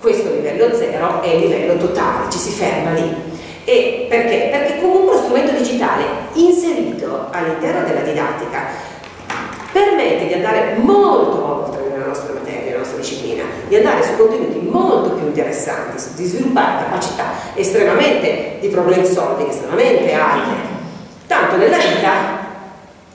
questo livello zero è il livello totale, ci si ferma lì. E perché? Perché comunque lo strumento digitale inserito all'interno della didattica permette di andare molto oltre nella nostra materia, nella nostra disciplina, di andare su contenuti molto più interessanti, di sviluppare capacità estremamente di problem solving, estremamente alte. Tanto nella vita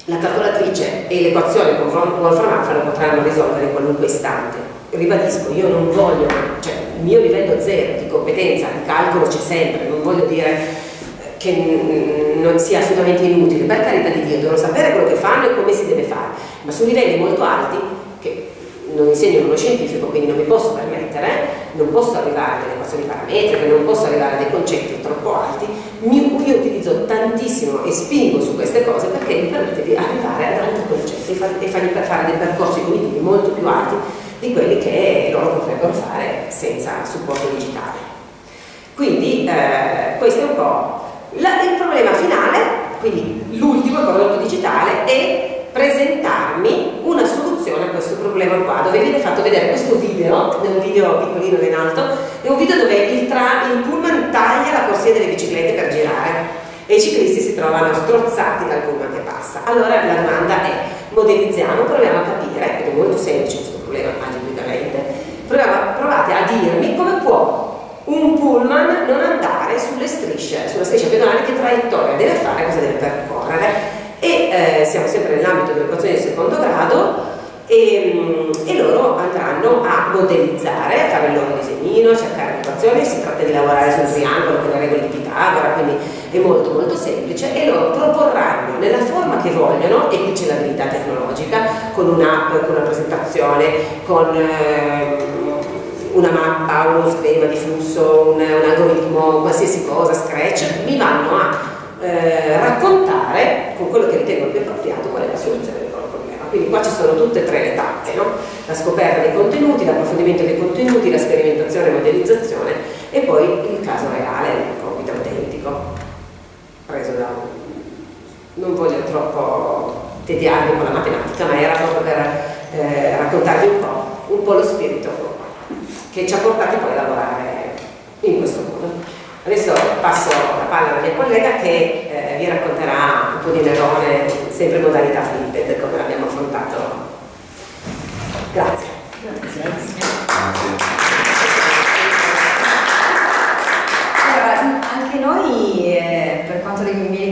la calcolatrice e l'equazione con Wolfram Alpha lo potranno risolvere in qualunque istante ribadisco, io non voglio, cioè il mio livello zero di competenza, di calcolo c'è sempre, non voglio dire che non sia assolutamente inutile, per carità di Dio, devono sapere quello che fanno e come si deve fare, ma su livelli molto alti, che non insegno uno scientifico, quindi non mi posso permettere, non posso arrivare a delle equazioni parametriche, non posso arrivare a dei concetti troppo alti, io utilizzo tantissimo e spingo su queste cose perché mi permette di arrivare ad altri concetti e fargli fare dei percorsi cognitivi molto più alti di quelli che loro potrebbero fare senza supporto digitale. Quindi eh, questo è un po' la, il problema finale, quindi l'ultimo prodotto digitale è presentarmi una soluzione a questo problema qua, dove viene fatto vedere questo video, è un video piccolino in alto, è un video dove il, tra, il pullman taglia la corsia delle biciclette per girare e i ciclisti si trovano strozzati dal pullman che passa. Allora la domanda è, modellizziamo, proviamo a capire, ed è molto semplice problema algebricamente, provate a dirmi come può un pullman non andare sulle strisce, sulla striscia pedonale, che traiettoria deve fare, cosa deve percorrere. E eh, siamo sempre nell'ambito delle equazioni di secondo grado e, mm, e, loro andranno a modellizzare, a fare il loro disegnino, a cercare l'equazione, si tratta di lavorare sul triangolo con le regole di Pitagora, quindi è molto molto semplice e loro proporranno nella forma che vogliono, e qui c'è l'abilità tecnologica, con un'app, con una presentazione, con eh, una mappa, uno schema di flusso, un, un, algoritmo, qualsiasi cosa, Scratch, mi vanno a eh, raccontare con quello che ritengo più appropriato qual è la soluzione del loro problema. Quindi qua ci sono tutte e tre le tappe, no? la scoperta dei contenuti, l'approfondimento dei contenuti, la sperimentazione e modellizzazione e poi il caso reale, preso da non voglio troppo tediarvi con la matematica, ma era proprio per eh, raccontarvi un po', un po' lo spirito che ci ha portati poi a lavorare in questo modo. Adesso passo la palla alla mia collega che eh, vi racconterà un po' di Nerone, sempre in modalità flipped, come l'abbiamo affrontato.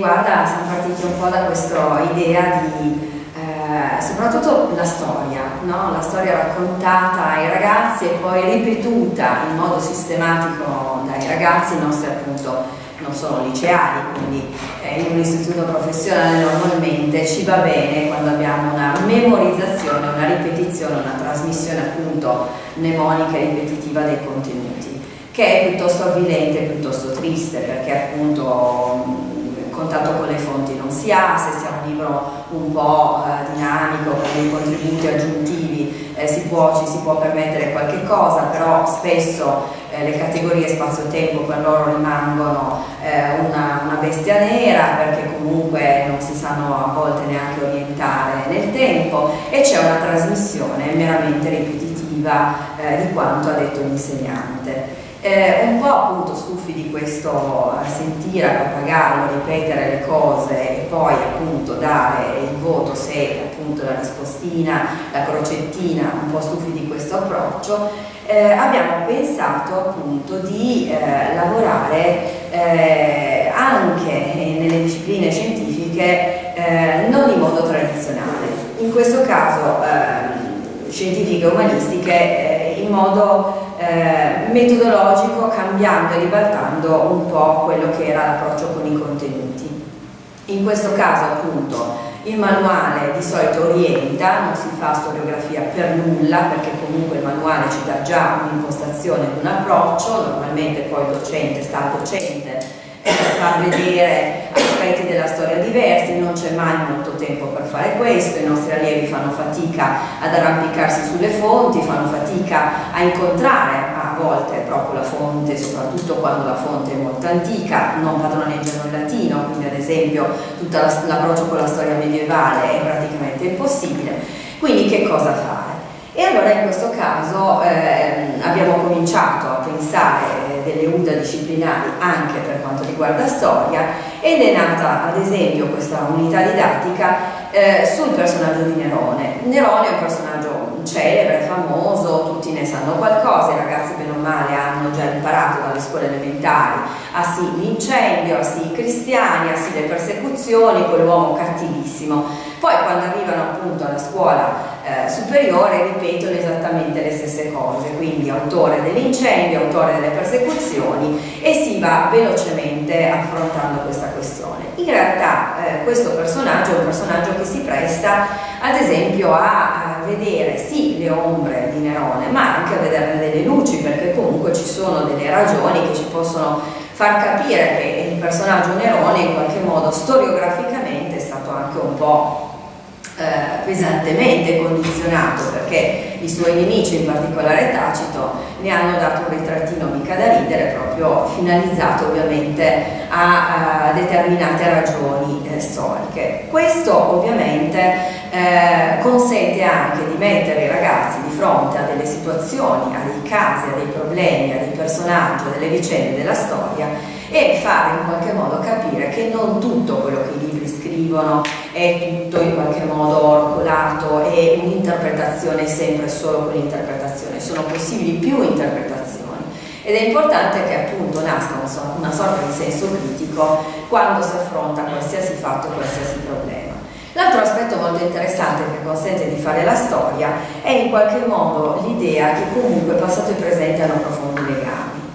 Riguarda, siamo partiti un po' da questa idea di eh, soprattutto la storia, no? la storia raccontata ai ragazzi e poi ripetuta in modo sistematico dai ragazzi, nostri appunto non sono liceali, quindi eh, in un istituto professionale normalmente ci va bene quando abbiamo una memorizzazione, una ripetizione, una trasmissione appunto mnemonica e ripetitiva dei contenuti che è piuttosto avvilente, piuttosto triste, perché appunto contatto con le fonti non si ha, se sia un libro un po' eh, dinamico, con dei contributi aggiuntivi, eh, si può, ci si può permettere qualche cosa, però spesso eh, le categorie spazio-tempo per loro rimangono eh, una, una, bestia nera, perché comunque non si sanno a volte neanche orientare nel tempo e c'è una trasmissione meramente ripetitiva eh, di quanto ha detto l'insegnante. Eh, un po' appunto stufi di questo eh, sentire a pappagallo, ripetere le cose e poi appunto dare il voto se appunto la rispostina, la crocettina, un po' stufi di questo approccio, eh, abbiamo pensato appunto di eh, lavorare eh, anche nelle discipline scientifiche eh, non in modo tradizionale, in questo caso ehm, scientifiche e umanistiche in modo eh, metodologico cambiando e ribaltando un po' quello che era l'approccio con i contenuti. In questo caso appunto il manuale di solito orienta, non si fa storiografia per nulla perché comunque il manuale ci dà già un'impostazione, un approccio, normalmente poi il docente sta al docente far vedere aspetti della storia diversi, non c'è mai molto tempo per fare questo, i nostri allievi fanno fatica ad arrampicarsi sulle fonti, fanno fatica a incontrare a volte proprio la fonte, soprattutto quando la fonte è molto antica, non padroneggiano il latino, quindi ad esempio tutto l'approccio con la storia medievale è praticamente impossibile, quindi che cosa fare? E allora in questo caso eh, abbiamo cominciato a pensare delle UDA disciplinari anche per quanto riguarda storia ed è nata ad esempio questa unità didattica eh, sul personaggio di Nerone. Nerone è un personaggio celebre, famoso, tutti ne sanno qualcosa, i ragazzi bene o male hanno già imparato dalle scuole elementari, a sì l'incendio, a sì i cristiani, a sì le persecuzioni, quell'uomo cattivissimo. Poi quando arrivano appunto alla scuola eh, superiore ripetono esattamente le stesse cose, quindi autore dell'incendio, autore delle persecuzioni e si va velocemente affrontando questa questione. In realtà eh, questo personaggio è un personaggio che si presta ad esempio a, a, vedere sì le ombre di Nerone ma anche a vederne delle luci perché comunque ci sono delle ragioni che ci possono far capire che il personaggio Nerone in qualche modo storiograficamente è stato anche un po' eh, pesantemente condizionato perché i suoi nemici, in particolare Tacito, ne hanno dato un ritrattino mica da ridere, proprio finalizzato ovviamente a, a determinate ragioni eh, storiche. Questo ovviamente eh, consente anche di mettere i ragazzi di fronte a delle situazioni, a dei casi, a dei problemi, a dei personaggi, a delle vicende della storia e fare in qualche modo capire che non tutto quello che i libri scrivono è tutto in qualche modo orcolato e un'interpretazione è sempre solo quell'interpretazione, sono possibili più interpretazioni. Ed è importante che appunto nasca una sorta di senso critico quando si affronta qualsiasi fatto, qualsiasi problema. L'altro aspetto molto interessante che consente di fare la storia è in qualche modo l'idea che comunque passato e presente hanno profondi legami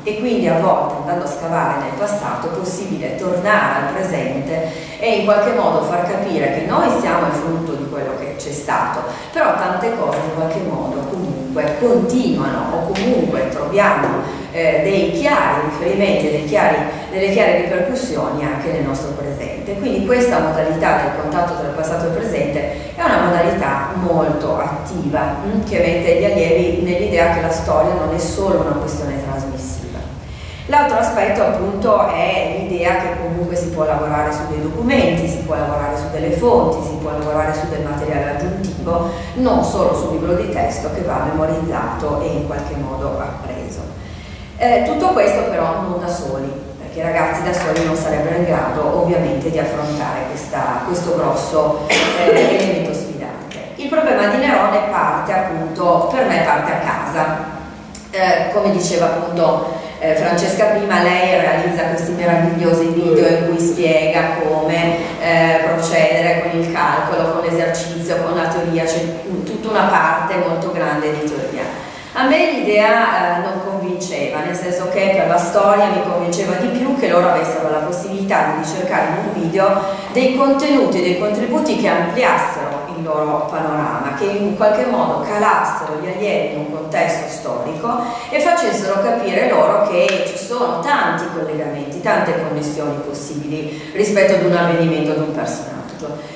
e quindi a volte andando a scavare nel passato è possibile tornare al presente e in qualche modo far capire che noi siamo il frutto di quello che c'è stato, però tante cose in qualche modo comunque continuano o comunque troviamo eh, dei chiari riferimenti, dei chiari, delle chiare ripercussioni anche nel nostro presente. Quindi questa modalità del contatto tra il passato e il presente è una modalità molto attiva mh, mm, che mette gli allievi nell'idea che la storia non è solo una questione trasmissiva L'altro aspetto appunto è l'idea che comunque si può lavorare su dei documenti, si può lavorare su delle fonti, si può lavorare su del materiale aggiuntivo, non solo sul libro di testo che va memorizzato e in qualche modo appreso. Eh, tutto questo però non da soli, perché i ragazzi da soli non sarebbero in grado ovviamente di affrontare questa, questo grosso eh, elemento sfidante. Il problema di Nerone parte appunto, per me parte a casa, eh, come diceva appunto eh, Francesca prima, lei realizza questi meravigliosi video in cui spiega come eh, procedere con il calcolo, con l'esercizio, con la teoria, c'è tutta una parte molto grande di teoria. A me l'idea eh, non convinceva, nel senso che per la storia mi convinceva di più che loro avessero la possibilità di ricercare in un video dei contenuti, dei contributi che ampliassero loro panorama, che in qualche modo calassero gli allievi in un contesto storico e facessero capire loro che ci sono tanti collegamenti, tante connessioni possibili rispetto ad un avvenimento, ad un personaggio.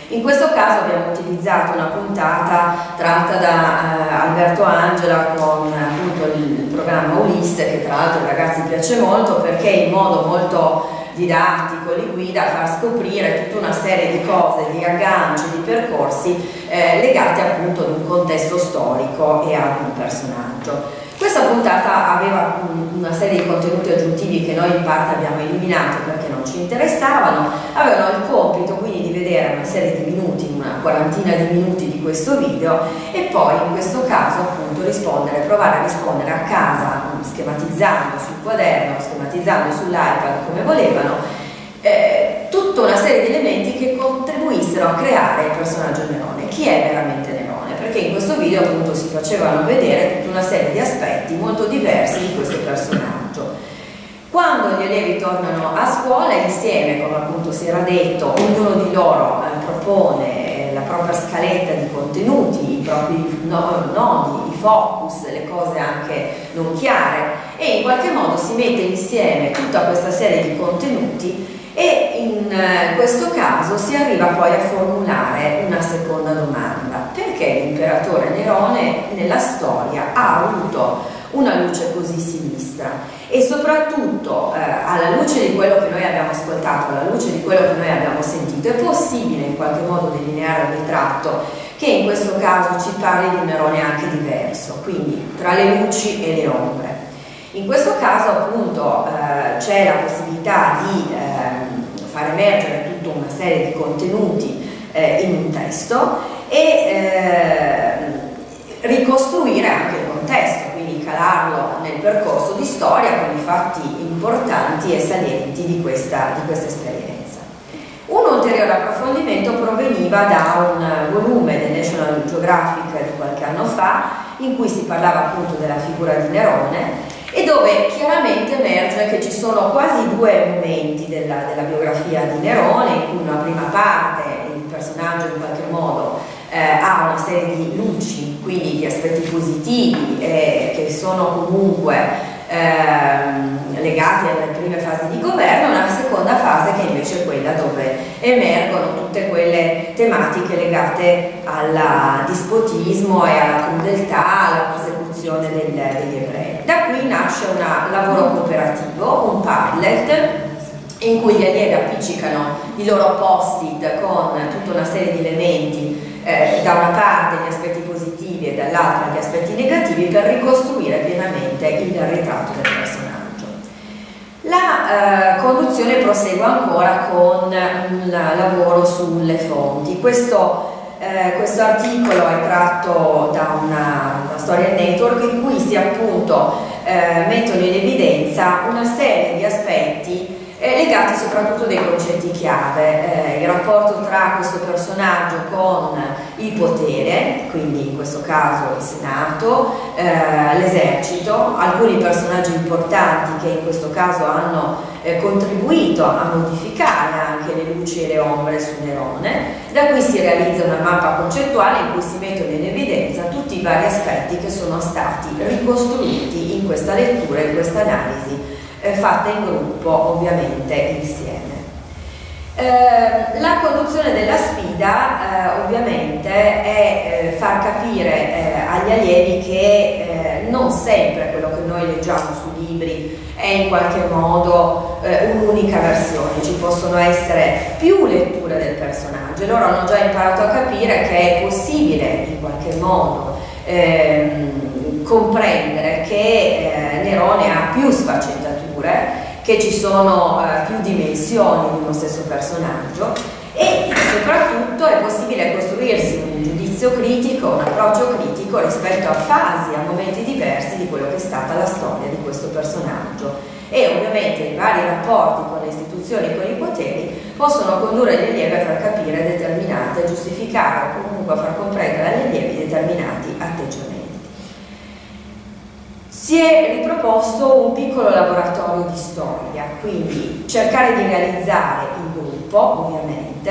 In questo caso abbiamo utilizzato una puntata tratta da eh, Alberto Angela con appunto il programma Ulisse che tra l'altro ai ragazzi piace molto perché in modo molto didattico li guida a far scoprire tutta una serie di cose, di agganci, di percorsi eh, legati appunto ad un contesto storico e ad un personaggio. Questa puntata aveva una serie di contenuti aggiuntivi che noi in parte abbiamo eliminato perché non ci interessavano, avevano il compito quindi di vedere una serie di minuti, una quarantina di minuti di questo video e poi in questo caso appunto rispondere, provare a rispondere a casa schematizzando sul quaderno, schematizzando sull'iPad come volevano, eh, tutta una serie di elementi che contribuissero a creare il personaggio Nerone. Chi è veramente Nerone? Perché in questo video appunto si facevano vedere tutta una serie di aspetti molto diversi di questo personaggio. Quando gli allievi tornano a scuola insieme, come appunto si era detto, ognuno di loro eh, propone eh, la propria scaletta di contenuti, i propri nodi, i focus, le cose anche non chiare e in qualche modo si mette insieme tutta questa serie di contenuti e in eh, questo caso si arriva poi a formulare una seconda domanda. Perché l'imperatore Nerone nella storia ha avuto una luce così sinistra? E soprattutto eh, alla luce di quello che noi abbiamo ascoltato, alla luce di quello che noi abbiamo sentito, è possibile in qualche modo delineare il ritratto che in questo caso ci parli di un Nerone anche diverso, quindi tra le luci e le ombre. In questo caso appunto eh, c'è la possibilità di eh, far emergere tutta una serie di contenuti eh, in un testo e eh, ricostruire anche il contesto, quindi calarlo nel percorso di storia con i fatti importanti e salienti di questa, di questa esperienza. Un ulteriore approfondimento proveniva da un volume del National Geographic di qualche anno fa in cui si parlava appunto della figura di Nerone e dove chiaramente emerge che ci sono quasi due momenti della, della biografia di Nerone in cui una prima parte il personaggio in qualche modo eh, ha una serie di luci, quindi di aspetti positivi eh, che sono comunque Ehm, legati alle prime fasi di governo, una seconda fase che invece è quella dove emergono tutte quelle tematiche legate al dispotismo e alla crudeltà, alla persecuzione degli, degli ebrei. Da qui nasce un lavoro cooperativo, un Padlet, in cui gli allievi appiccicano i loro post-it con tutta una serie di elementi, eh, da una parte gli aspetti positivi e dall'altra gli aspetti negativi per ricostruire pienamente il ritratto del personaggio. La eh, conduzione prosegue ancora con un lavoro sulle fonti. Questo, eh, questo articolo è tratto da una, una, storia network in cui si appunto eh, mettono in evidenza una serie di aspetti eh, legati soprattutto dei concetti chiave, eh, il rapporto tra questo personaggio con il potere, quindi in questo caso il Senato, eh, l'esercito, alcuni personaggi importanti che in questo caso hanno eh, contribuito a modificare anche le luci e le ombre su Nerone, da qui si realizza una mappa concettuale in cui si mettono in evidenza tutti i vari aspetti che sono stati ricostruiti in questa lettura, in questa analisi eh, fatta in gruppo ovviamente insieme. Eh, la conduzione della sfida eh, ovviamente è eh, far capire eh, agli allievi che eh, non sempre quello che noi leggiamo sui libri è in qualche modo un'unica versione, ci possono essere più letture del personaggio e loro hanno già imparato a capire che è possibile in qualche modo ehm, comprendere che Nerone ha più sfaccettature figure, che ci sono eh, più dimensioni di uno stesso personaggio e soprattutto è possibile costruirsi un giudizio critico, un approccio critico rispetto a fasi, a momenti diversi di quello che è stata la storia di questo personaggio. E ovviamente i vari rapporti con le istituzioni e con i poteri possono condurre gli allievi a far capire determinate, giustificare o comunque a far comprendere agli allievi determinati atteggiamenti si è riproposto un piccolo laboratorio di storia, quindi cercare di realizzare in gruppo, ovviamente,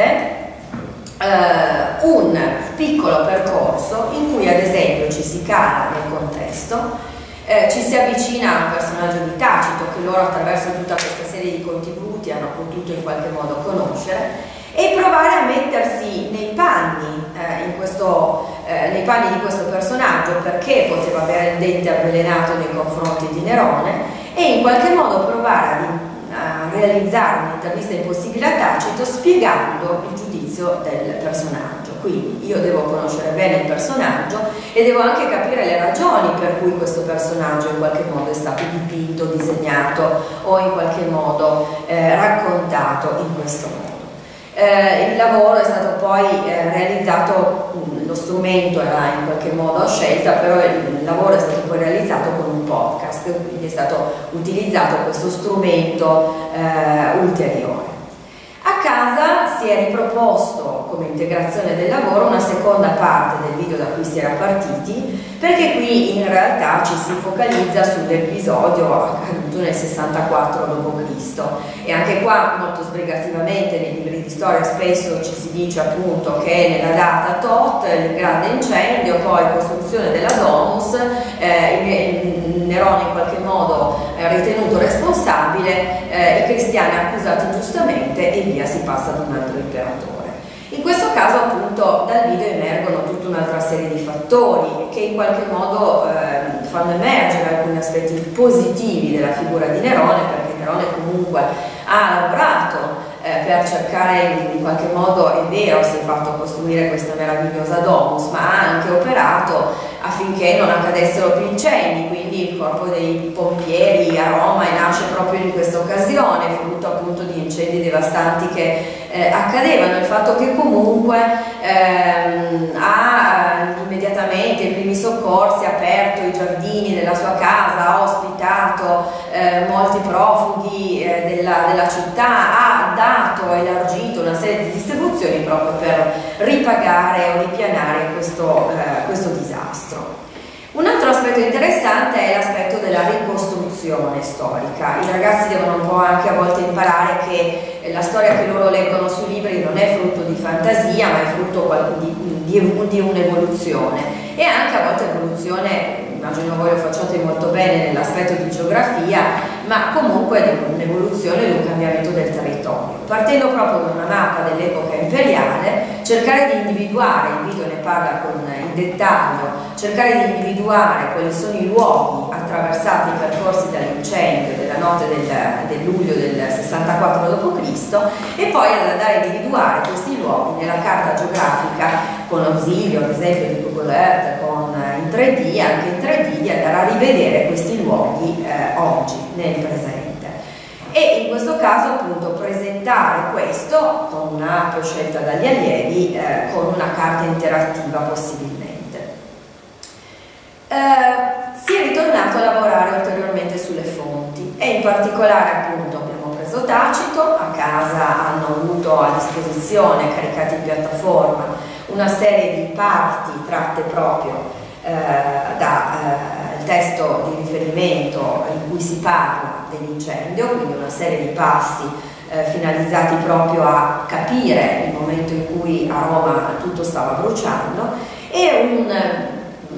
eh, un piccolo percorso in cui ad esempio ci si cala nel contesto, eh, ci si avvicina a un personaggio di Tacito che loro attraverso tutta questa serie di contributi hanno potuto in qualche modo conoscere e provare a mettersi nei panni, eh, in questo, eh, nei panni di questo personaggio perché poteva avere il dente avvelenato nei confronti di Nerone e in qualche modo provare a, realizzare un'intervista impossibile a Tacito spiegando il giudizio del personaggio. Quindi io devo conoscere bene il personaggio e devo anche capire le ragioni per cui questo personaggio in qualche modo è stato dipinto, disegnato o in qualche modo eh, raccontato in questo modo. Eh, il lavoro è stato poi eh, realizzato, mm, lo strumento era in qualche modo scelta, però il lavoro è stato poi realizzato con un podcast, quindi è stato utilizzato questo strumento eh, ulteriore. A casa si è riproposto come integrazione del lavoro una seconda parte del video da cui si era partiti, perché qui in realtà ci si focalizza sull'episodio accaduto nel 64 d.C. e anche qua molto sbrigativamente nei libri di storia spesso ci si dice appunto che nella data tot il grande incendio, poi costruzione della domus, eh, Nerone in qualche modo eh, ritenuto responsabile, eh, i cristiani accusati giustamente e via si passa ad un altro imperatore. In questo caso appunto dal video emergono tutta un'altra serie di fattori che in qualche modo eh, fanno emergere alcuni aspetti positivi della figura di Nerone perché Nerone comunque ha lavorato eh, per cercare in qualche modo, è vero, si è fatto costruire questa meravigliosa domus, ma ha anche operato affinché non accadessero più incendi, quindi il corpo dei pompieri a Roma nasce proprio in questa occasione, frutto appunto di incendi devastanti che eh, accadevano, il fatto che comunque ehm, ha eh, immediatamente i primi soccorsi, ha aperto i giardini della sua casa, ha ospitato eh, molti profughi eh, della, della, città, ha dato, e elargito una serie di distribuzioni proprio per ripagare o ripianare questo, eh, questo disastro. Un altro aspetto interessante è l'aspetto della ricostruzione storica. I ragazzi devono un po' anche a volte imparare che la storia che loro leggono sui libri non è frutto di fantasia, ma è frutto di, di, di un'evoluzione. E anche a volte evoluzione, immagino voi lo facciate molto bene nell'aspetto di geografia, ma comunque di un'evoluzione di un cambiamento del territorio. Partendo proprio da una mappa dell'epoca imperiale, cercare di individuare, il ne parla con, in dettaglio, cercare di individuare quali sono i luoghi attraversati e percorsi dall'incendio della notte del, del, luglio del 64 d.C. e poi andare a individuare questi luoghi nella carta geografica con l'ausilio ad esempio di Google Earth, con, in 3D, anche in 3D, di andare a rivedere questi luoghi eh, oggi, nel presente. E in questo caso appunto presentare questo con un'app scelta dagli allievi eh, con una carta interattiva possibilmente. Eh, si è ritornato a lavorare ulteriormente sulle fonti e in particolare appunto abbiamo preso Tacito, a casa hanno avuto a disposizione, caricati in piattaforma, una serie di parti tratte proprio eh, dal eh, testo di riferimento in cui si parla dell'incendio, quindi una serie di passi eh, finalizzati proprio a capire il momento in cui a Roma tutto stava bruciando e un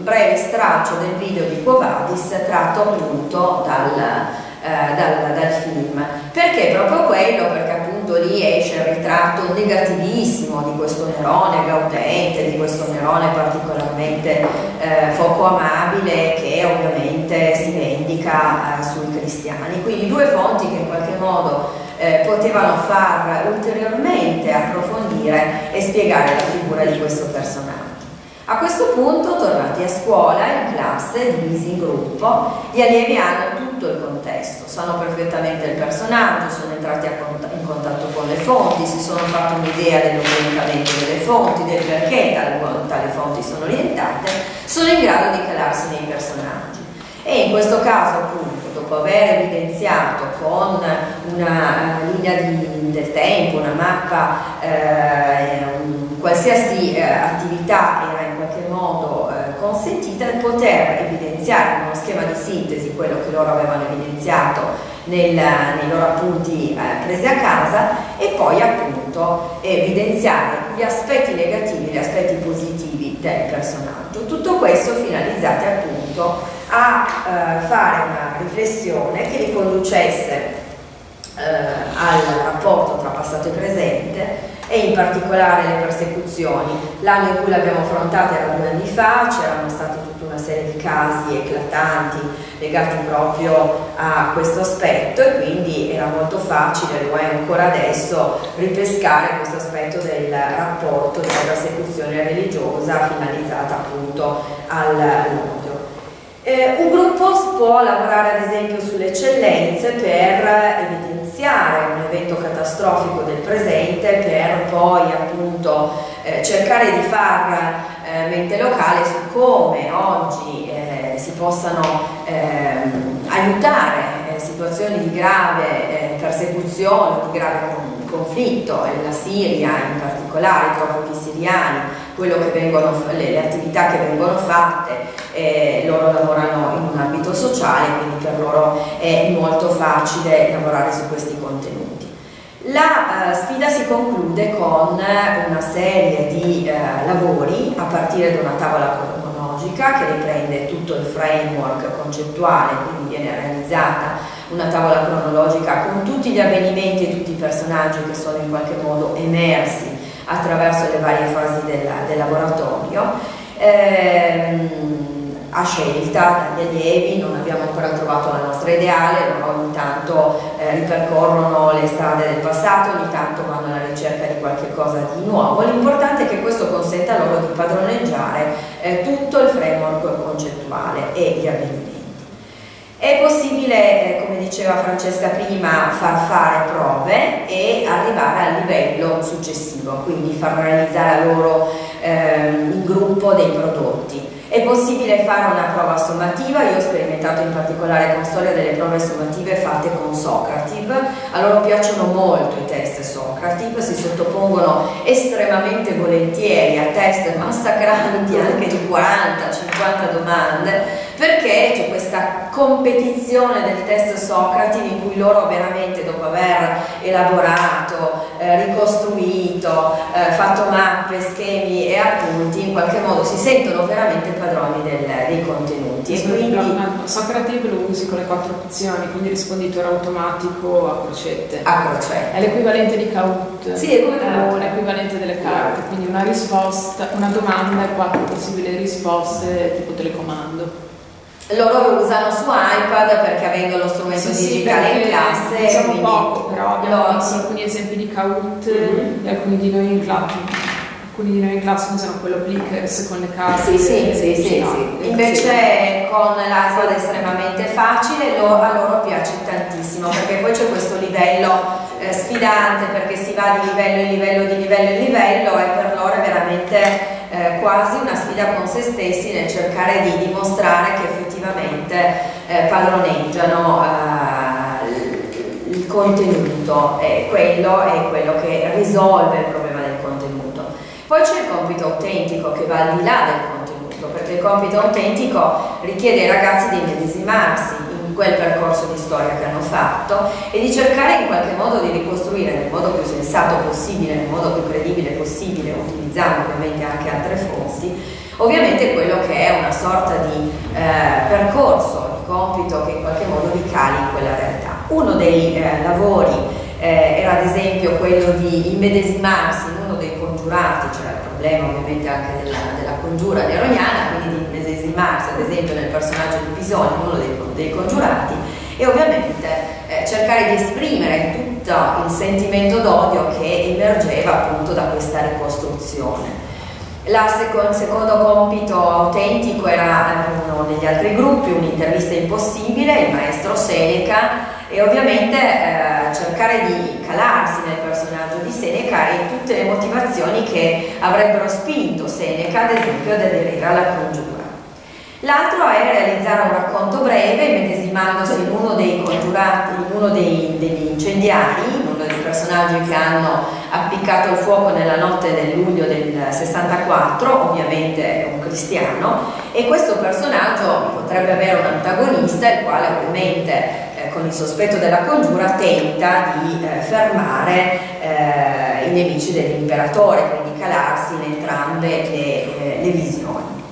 breve straccio del video di Covadis tratto appunto dal, eh, dal, dal, film. Perché proprio quello? Perché appunto lì esce il ritratto negativissimo di questo Nerone gaudente, di questo Nerone particolarmente eh, poco amabile che ovviamente si vendica eh, sui cristiani. Quindi due fonti che in qualche modo eh, potevano far ulteriormente approfondire e spiegare la figura di questo personaggio. A questo punto, tornati a scuola, in classe, divisi in gruppo, gli allievi hanno tutto il contesto, sanno perfettamente il personaggio, sono entrati in contatto con le fonti, si sono fatti un'idea dell'orientamento delle fonti, del perché tali fonti sono orientate, sono in grado di calarsi nei personaggi. E in questo caso, appunto, dopo aver evidenziato con una uh, linea di, del tempo, una mappa, eh, un, qualsiasi eh, attività era qualche modo eh, consentita poter evidenziare in uno schema di sintesi quello che loro avevano evidenziato nel, nei loro appunti eh, presi a casa e poi appunto evidenziare gli aspetti negativi e gli aspetti positivi del personaggio. Tutto questo finalizzate appunto a eh, fare una riflessione che riconducesse eh, al rapporto tra passato e presente e in particolare le persecuzioni. L'anno in cui l'abbiamo affrontata era due anni fa, c'erano stati tutta una serie di casi eclatanti legati proprio a questo aspetto e quindi era molto facile, lo è ancora adesso, ripescare questo aspetto del rapporto della persecuzione religiosa finalizzata appunto all'odio. Eh, un gruppo può lavorare ad esempio sulle eccellenze per evidenziare evidenziare un evento catastrofico del presente per poi appunto eh, cercare di far eh, mente locale su come oggi eh, si possano ehm, aiutare eh, situazioni di grave eh, persecuzione, di grave conflitto, la Siria in particolare, i profughi siriani, vengono, le, le, attività che vengono fatte, eh, loro lavorano in un ambito sociale, quindi per loro è molto facile lavorare su questi contenuti. La eh, sfida si conclude con una serie di eh, lavori a partire da una tavola cronologica che riprende tutto il framework concettuale, quindi viene realizzata una tavola cronologica con tutti gli avvenimenti e tutti i personaggi che sono in qualche modo emersi attraverso le varie fasi del, del laboratorio. Ehm, a scelta dagli allievi, non abbiamo ancora trovato la nostra ideale, loro ogni tanto eh, ripercorrono le strade del passato, ogni tanto vanno alla ricerca di qualche cosa di nuovo. L'importante è che questo consenta loro di padroneggiare eh, tutto il framework concettuale e gli avvenimenti. È possibile, eh, come diceva Francesca prima, far fare prove e arrivare al livello successivo, quindi far realizzare a loro ehm, in gruppo dei prodotti. È possibile fare una prova sommativa, io ho sperimentato in particolare con storia delle prove sommative fatte con Socrative, a loro piacciono molto i test Socrative, si sottopongono estremamente volentieri a test massacranti anche di 40-50 domande perché c'è questa competizione del test Socrati in cui loro veramente dopo aver elaborato, eh, ricostruito, eh, fatto mappe, schemi e appunti in qualche modo si sentono veramente padroni del, dei contenuti. E quindi... Socrati lo usi con le quattro opzioni, quindi risponditore automatico a crocette. A crocette. È l'equivalente di Kahoot. Sì, è come. È l'equivalente delle carte, quindi una risposta, una domanda e quattro possibili risposte tipo telecomando loro lo usano su iPad perché avendo lo strumento sì, digitale sì, in classe quindi... poco però abbiamo visto alcuni esempi di Kahoot mm-hmm. e alcuni di noi in classe alcuni di noi in classe usano quello Blickers con le carte sì sì sì, sì, no. sì. invece con l'iPad è estremamente facile lo, a loro piace tantissimo perché poi c'è questo livello eh, sfidante perché si va di livello in livello di livello in livello e per loro è veramente eh, quasi una sfida con se stessi nel cercare di dimostrare che effettivamente eh, padroneggiano eh, il contenuto e quello è quello che risolve il problema del contenuto. Poi c'è il compito autentico che va al di là del contenuto, perché il compito autentico richiede ai ragazzi di medesimarsi quel percorso di storia che hanno fatto e di cercare in qualche modo di ricostruire nel modo più sensato possibile, nel modo più credibile possibile, utilizzando ovviamente anche altre fonti, ovviamente quello che è una sorta di eh, percorso, di compito che in qualche modo ricali in quella realtà. Uno dei eh, lavori eh, era ad esempio quello di immedesimarsi in uno dei congiurati, il problema ovviamente anche della, della congiura neroniana, quindi di immedesimarsi ad esempio nel personaggio di Pisoni, uno dei, dei congiurati, e ovviamente eh, cercare di esprimere tutto il sentimento d'odio che emergeva appunto da questa ricostruzione. Seco secondo compito autentico era eh, uno degli altri gruppi, un'intervista impossibile, il maestro Seneca e ovviamente eh, cercare di calarsi nel personaggio di Seneca e tutte le motivazioni che avrebbero spinto Seneca ad esempio ad aderire alla congiura. L'altro è realizzare un racconto breve medesimandosi in uno dei congiurati, in uno dei, degli incendiari, in uno dei personaggi che hanno appiccato il fuoco nella notte del luglio del 64, ovviamente un cristiano, e questo personaggio potrebbe avere un antagonista, il quale ovviamente con il sospetto della congiura tenta di eh, fermare eh, i nemici dell'imperatore, quindi calarsi in entrambe le, eh, le visioni.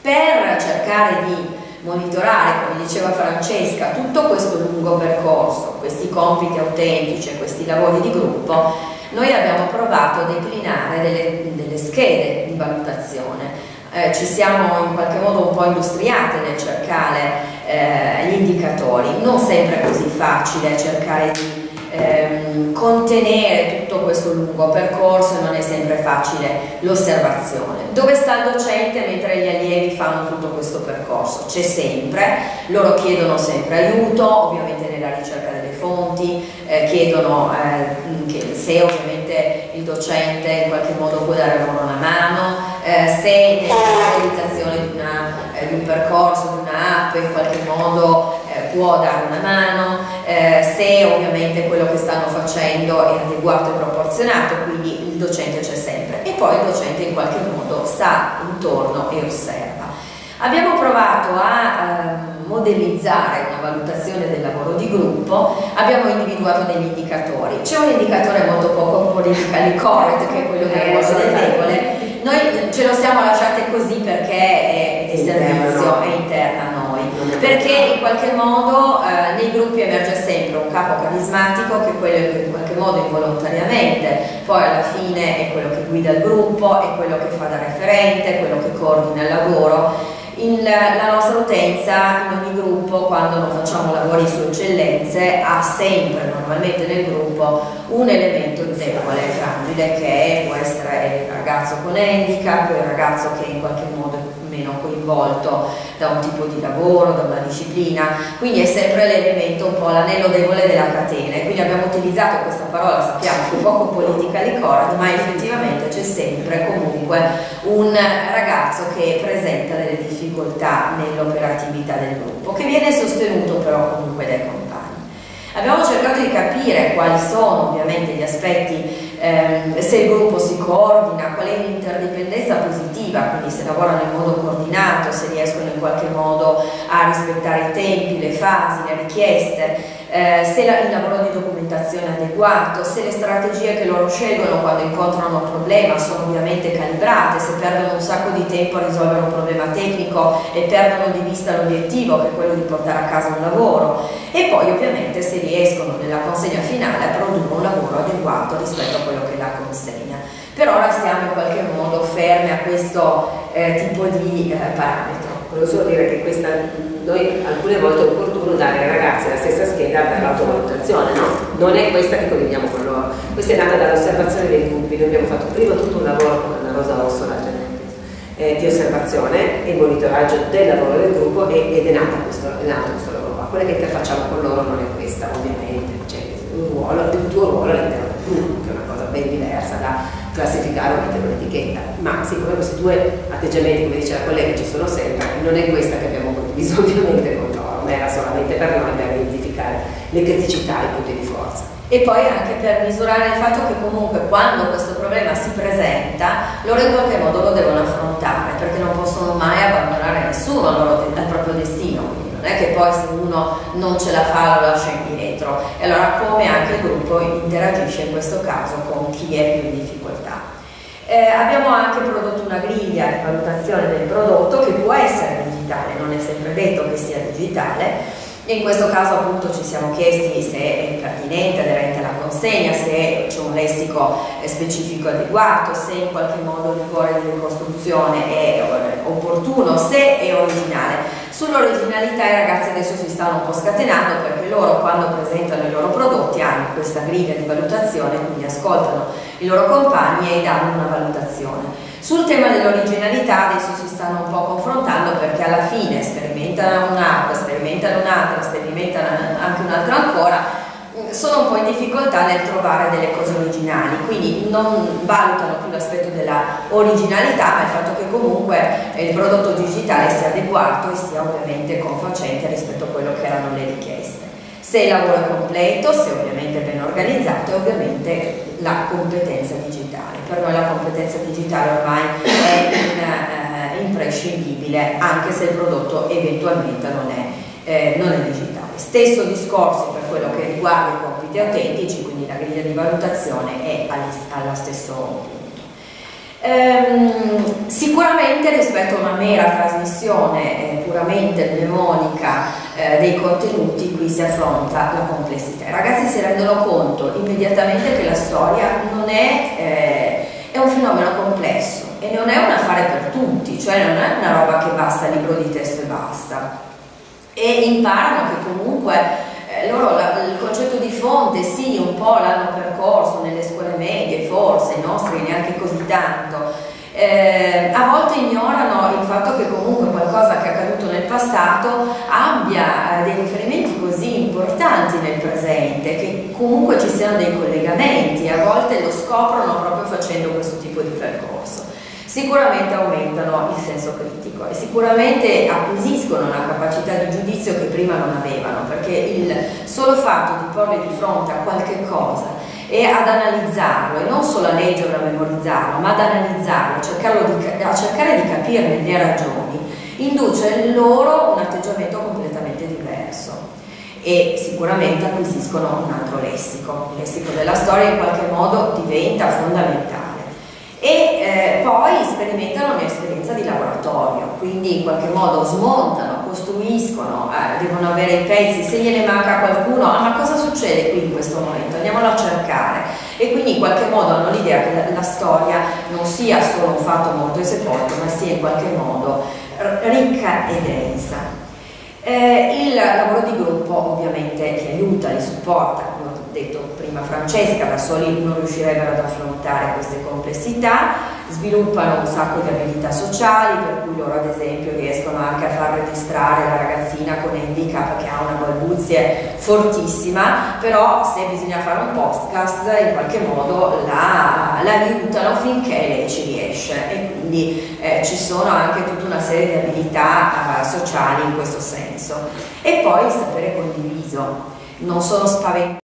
Per cercare di monitorare, come diceva Francesca, tutto questo lungo percorso, questi compiti autentici e questi lavori di gruppo, noi abbiamo provato a declinare delle, delle schede di valutazione. Eh, ci siamo in qualche modo un po' industriate nel cercare eh, gli indicatori. Non sempre è così facile cercare di ehm, contenere tutto questo lungo percorso e non è sempre facile l'osservazione. Dove sta il docente mentre gli allievi fanno tutto questo percorso? C'è sempre, loro chiedono sempre aiuto, ovviamente nella ricerca delle fonti, eh, chiedono eh, se ovviamente il docente in qualche modo può dare loro una mano, eh, se nella realizzazione di, una, eh, di un percorso, di un'app in qualche modo eh, può dare una mano, eh, se ovviamente quello che stanno facendo è adeguato e proporzionato, quindi il docente c'è sempre e poi il docente in qualche modo sta intorno e osserva. Abbiamo provato a eh, modellizzare una valutazione del lavoro di gruppo, abbiamo individuato degli indicatori. C'è un indicatore molto poco politically correct che è quello del ruolo delle regole, noi ce lo siamo lasciate così perché è di servizio, è interna a noi. Perché in qualche modo eh, nei gruppi emerge sempre un capo carismatico che è quello che in qualche modo involontariamente poi alla fine è quello che guida il gruppo, è quello che fa da referente, è quello che coordina il lavoro. In, la nostra utenza in ogni gruppo, quando non facciamo lavori su eccellenze, ha sempre normalmente nel gruppo un elemento debole, fragile, che può essere il ragazzo con handicap, il ragazzo che in qualche modo meno coinvolto da un tipo di lavoro, da una disciplina, quindi è sempre l'elemento un po' l'anello debole della catena e quindi abbiamo utilizzato questa parola, sappiamo che è poco politically correct, ma effettivamente c'è sempre comunque un ragazzo che presenta delle difficoltà nell'operatività del gruppo, che viene sostenuto però comunque dai compagni. Abbiamo cercato di capire quali sono ovviamente gli aspetti, ehm, se il gruppo si coordina, qual è l'interdipendenza positiva, quindi se lavorano in modo coordinato, se riescono in qualche modo a rispettare i tempi, le fasi, le richieste, eh, se la, il lavoro di documentazione è adeguato, se le strategie che loro scelgono quando incontrano un problema sono ovviamente calibrate, se perdono un sacco di tempo a risolvere un problema tecnico e perdono di vista l'obiettivo che è quello di portare a casa un lavoro e poi ovviamente se riescono nella consegna finale a produrre un lavoro adeguato rispetto a quello che la consegna. Per ora stiamo in qualche modo fermi a questo eh, tipo di eh, parametro. Volevo solo dire che questa noi alcune volte è opportuno dare ai ragazzi la stessa scheda per l'autovalutazione, no? Non è questa che condividiamo con loro. Questa è nata dall'osservazione dei gruppi, noi abbiamo fatto prima tutto un lavoro con Anna Rosa Orsola eh, di osservazione e monitoraggio del lavoro del gruppo e, ed è, nato questo, è nato questo lavoro qua. Quella che interfacciamo con loro non è questa, ovviamente, cioè un ruolo, il tuo ruolo all'interno del gruppo, che è una cosa ben diversa da classificare o mettere un'etichetta, ma siccome questi due atteggiamenti, come dice la collega, ci sono sempre, non è questa che abbiamo condiviso ovviamente con loro, ma era solamente per noi per identificare le criticità e i punti di forza. E poi anche per misurare il fatto che comunque quando questo problema si presenta, loro in qualche modo lo devono affrontare, perché non possono mai abbandonare nessuno al, al proprio destino, quindi non è che poi se uno non ce la fa lo lascia indietro. E allora come anche il gruppo interagisce in questo caso con chi è più in difficoltà. Eh, abbiamo anche prodotto una griglia di valutazione del prodotto che può essere digitale, non è sempre detto che sia digitale, in questo caso appunto ci siamo chiesti se è pertinente, aderente alla consegna, se c'è un lessico specifico adeguato, se in qualche modo il rigore di ricostruzione è opportuno, se è originale. Sull'originalità i ragazzi adesso si stanno un po' scatenando perché loro quando presentano i loro prodotti hanno questa griglia di valutazione, quindi ascoltano i loro compagni e danno una valutazione. Sul tema dell'originalità adesso si stanno un po' confrontando perché alla fine sperimentano un'acqua, sperimentano un'altra, sperimentano anche un'altra ancora, sono un po' in difficoltà nel trovare delle cose originali, quindi non valutano più l'aspetto della originalità, ma il fatto che comunque il prodotto digitale sia adeguato e sia ovviamente confacente rispetto a quello che erano le richieste. Se il lavoro è completo, se ovviamente ben organizzato e ovviamente la competenza digitale. Per noi la competenza digitale ormai è in, eh, imprescindibile anche se il prodotto eventualmente non è, eh, non è digitale. Stesso discorso per quello che riguarda i compiti autentici, quindi la griglia di valutazione è allo stesso. Ehm, sicuramente rispetto a una mera trasmissione eh, puramente mnemonica eh, dei contenuti qui si affronta la complessità. I ragazzi si rendono conto immediatamente che la storia non è, eh, è un fenomeno complesso e non è un affare per tutti, cioè non è una roba che basta libro di testo e basta. E imparano che comunque loro la, il concetto di fonte sì, un po' l'hanno percorso nelle scuole medie, forse, i nostri neanche così tanto. Eh, a volte ignorano il fatto che comunque qualcosa che è accaduto nel passato abbia eh, dei riferimenti così importanti nel presente, che comunque ci siano dei collegamenti, a volte lo scoprono proprio facendo questo tipo di percorso sicuramente aumentano il senso critico e sicuramente acquisiscono una capacità di giudizio che prima non avevano, perché il solo fatto di porli di fronte a qualche cosa e ad analizzarlo, e non solo a leggerlo, a memorizzarlo, ma ad analizzarlo, di, a cercare di capirne le ragioni, induce in loro un atteggiamento completamente diverso e sicuramente acquisiscono un altro lessico. Il lessico della storia in qualche modo diventa fondamentale e eh, poi sperimentano un'esperienza di laboratorio, quindi in qualche modo smontano, costruiscono, eh, devono avere i pezzi, se gliene manca qualcuno, ah, ma cosa succede qui in questo momento? Andiamolo a cercare e quindi in qualche modo hanno l'idea che la, la storia non sia solo un fatto morto e sepolto, ma sia in qualche modo ricca e densa. Eh, il lavoro di gruppo ovviamente li aiuta, li supporta, detto prima Francesca, da soli non riuscirebbero ad affrontare queste complessità, sviluppano un sacco di abilità sociali, per cui loro ad esempio riescono anche a far registrare la ragazzina con handicap che ha una balbuzie fortissima, però se bisogna fare un podcast in qualche modo la, la aiutano finché lei ci riesce e quindi eh, ci sono anche tutta una serie di abilità eh, sociali in questo senso. E poi il sapere condiviso, non sono spaventati